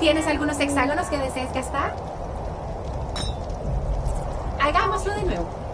¿Tienes algunos hexágonos que desees gastar? Hagámoslo de nuevo.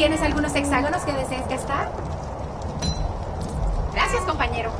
¿Tienes algunos hexágonos que desees gastar? Gracias, compañero.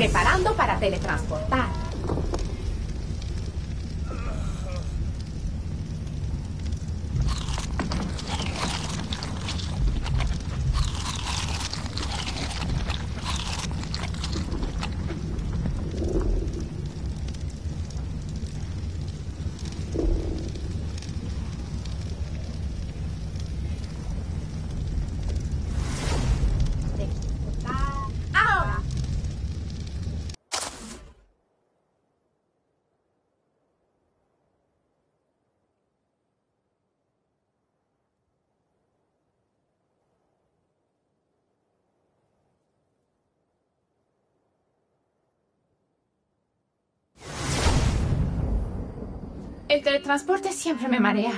Preparando para teletransportar. El teletransporte siempre me marea.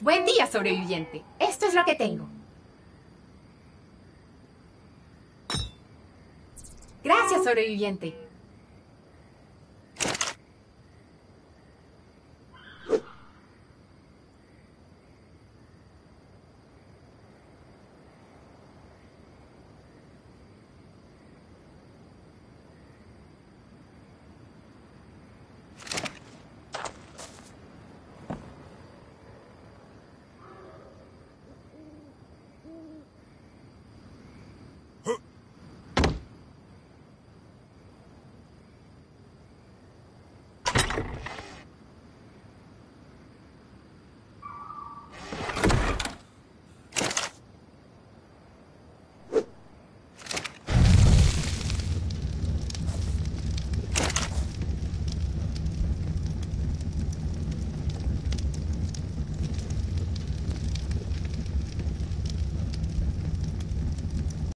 Buen día, sobreviviente. Esto es lo que tengo. Gracias, sobreviviente.